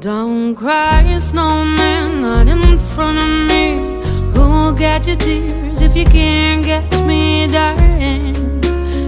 Don't cry, snowman, not in front of me Who'll get your tears if you can't?